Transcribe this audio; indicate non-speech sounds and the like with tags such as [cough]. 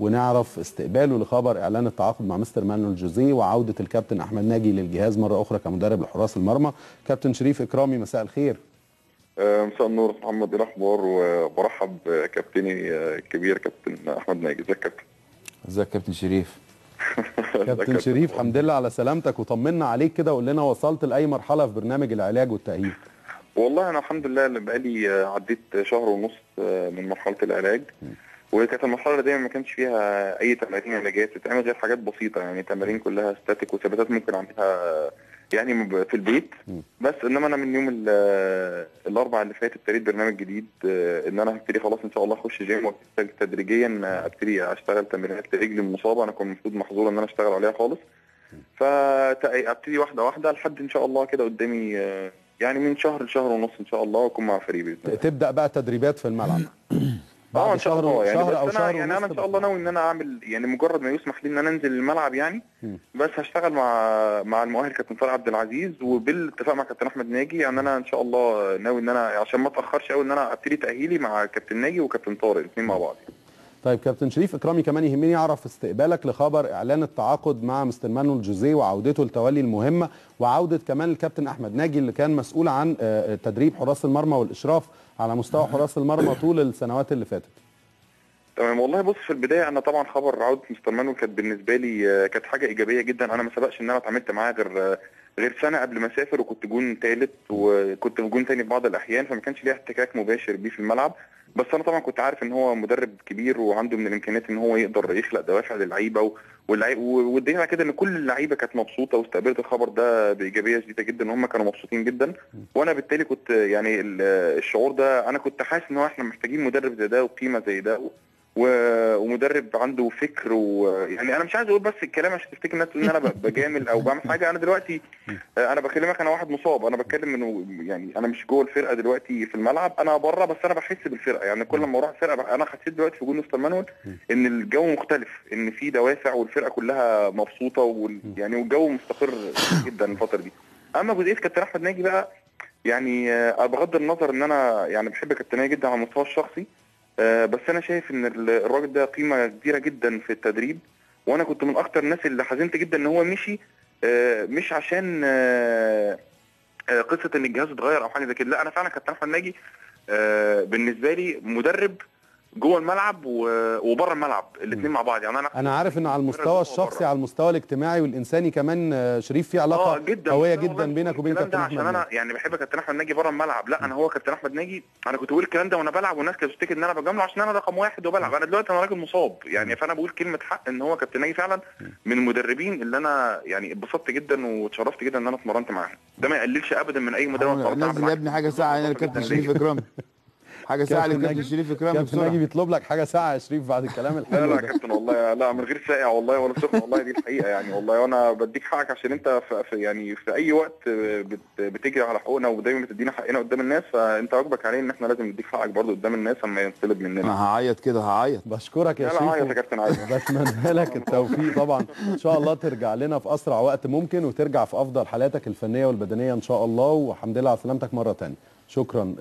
ونعرف استقباله لخبر إعلان التعاقد مع مستر مانويل جوزيه وعودة الكابتن أحمد ناجي للجهاز مرة أخرى كمدرب لحراس المرمى. كابتن شريف إكرامي مساء الخير. آه، مساء النور محمد إيه الأخبار؟ وبرحب بكابتني آه، الكبير كابتن أحمد ناجي. إزيك يا كابتن؟ إزيك كابتن شريف؟ [laughs] كابتن شريف الحمد لله على سلامتك. وطمنا عليك كده وقول لنا وصلت لأي مرحلة في برنامج العلاج والتأهيل؟ والله أنا الحمد لله اللي بقالي آه، عديت شهر ونص من مرحلة العلاج. وكانت المرحله اللي دايما ما كانش فيها أي تمارين علاجات بتتعمل غير حاجات بسيطة يعني تمارين كلها ستاتيك وثباتات ممكن أعملها يعني مب- في البيت. بس إنما أنا من يوم ال- الاربع اللي فات ابتديت برنامج جديد آه، إن أنا هبتدي خلاص إن شاء الله أخش جيم تدريجيا آه، أبتدي أشتغل تمرينات لرجلي المصابه أنا كنت المفروض محظوظ إن أنا أشتغل عليها خالص. فابتدي واحدة واحدة لحد إن شاء الله كده قدامي آه، يعني من شهر لشهر ونص إن شاء الله واكون مع فريق بإذن الله. تبدأ بقى تدريبات في الملعب. [clears throat] آه إن شاء الله. يعني شهر بس أو أنا شهر يعني أنا إن شاء الله ناوي إن أنا أعمل يعني مجرد ما يسمح لي إن أنا أنزل الملعب يعني مم. بس هشتغل مع مع المؤهل كابتن طارق عبد العزيز وبالاتفاق مع كابتن أحمد ناجي. يعني أنا إن شاء الله ناوي إن أنا عشان ما اتاخرش قوي إن أنا أبتدي تأهيلي مع كابتن ناجي وكابتن طارق الاثنين مع بعض. طيب كابتن شريف إكرامي كمان يهمني أعرف استقبالك لخبر إعلان التعاقد مع مستر مانويل جوزيه وعودته لتولي المهمة وعودة كمان الكابتن أحمد ناجي اللي كان مسؤول عن آه، تدريب حراس المرمى والإشراف على مستوى حراس المرمى طول السنوات اللي فاتت. تمام والله بص في البداية أنا طبعا خبر عودة مستر مانويل كانت بالنسبة لي آه، كانت حاجة إيجابية جدا. أنا ما سبقش إن أنا اتعاملت معاه غير آه، غير سنة قبل ما أسافر وكنت جون ثالث وكنت جون ثاني في بعض الأحيان فما كانش ليا احتكاك مباشر بيه في الملعب. بس أنا طبعا كنت عارف إن هو مدرب كبير وعنده من الإمكانيات إن هو يقدر يخلق دوافع للعيبة و... واللعي- و- والدنيا كده إن كل اللعيبة كانت مبسوطة واستقبلت الخبر ده بإيجابية شديدة جدا ان هم كانوا مبسوطين جدا. وأنا بالتالي كنت يعني ال- الشعور ده أنا كنت حاسس إن هو إحنا محتاجين مدرب زي ده وقيمة زي ده ومدرب عنده فكر ويعني أنا مش عايز أقول بس الكلام عشان تفتكر الناس إن أنا بجامل أو بعمل حاجة. أنا دلوقتي آه، أنا بكلمك أنا واحد مصاب. أنا بتكلم إنه يعني أنا مش جوه الفرقة دلوقتي في الملعب. أنا بره بس أنا بحس بالفرقة. يعني كل ما أروح الفرقه أنا حسيت دلوقتي في وجود مستر مانويل إن الجو مختلف. إن في دوافع والفرقة كلها مبسوطة وال... يعني والجو مستقر جدا الفترة دي. أما جزئية كابتن أحمد ناجي بقى يعني آه، بغض النظر إن أنا يعني بحب كابتن ناجي جدا على المستوى الشخصي بس أنا شايف إن ال- الراجل ده قيمة كبيرة جدا في التدريب وأنا كنت من أكتر الناس اللي حزنت جدا إن هو مشي آه، مش عشان آه، آه، قصة إن الجهاز اتغير أو حاجة زي كده لا أنا فعلا كابتن احمد ناجي آه، بالنسبة لي مدرب جوه الملعب وبره الملعب الاثنين مع بعض. يعني أنا أنا عارف إن على المستوى. الشخصي على المستوى الاجتماعي والإنساني كمان آه، شريف في علاقة آه جدا. قوية جدا بينك وبين كابتن أحمد عشان أنا. يعني بحب كابتن أحمد ناجي بره الملعب. لا أنا هو كابتن أحمد ناجي. أنا كنت بقول الكلام ده وأنا بلعب والناس كانت بتفتكر إن أنا بجامله عشان أنا رقم واحد وبلعب. أنا دلوقتي أنا راجل مصاب. يعني فأنا بقول كلمة حق إن هو كابتن ناجي فعلا من المدربين اللي أنا يعني اتبسطت جدا واتشرفت جدا إن أنا اتمرنت معاهم. ده ما يقللش ابدا من أي مدرب اتمرنت معاه نزل يا. ابني حاجة ساعة هنا للكابتن شريف اكرامي [laughs] حاجة ساعة كابتن للكابتن ناجي- شريف اكرامي كابتن ناجي بيطلب لك حاجة ساعة يا شريف بعد الكلام لا الحلو لا يا ده. كابتن والله لا من غير ساقع والله ولا سخن والله دي الحقيقة يعني والله. وأنا بديك حقك عشان أنت في يعني في أي وقت بت بتجري على حقوقنا ودايما بتدينا حقنا قدام الناس فأنت واجبك علينا إن إحنا لازم نديك حقك برضه قدام الناس أما ينطلب مننا. أنا هعيط كده هعيط. بشكرك يا لا لا عيط يا شريف. كابتن [laughs] بتمنى لك التوفيق طبعا. إن شاء الله ترجع لنا في أسرع وقت ممكن وترجع في أفضل حالاتك الفنية والبدنية إن شاء الله. والحمد لله على سلامتك مرة تانية. شكرا.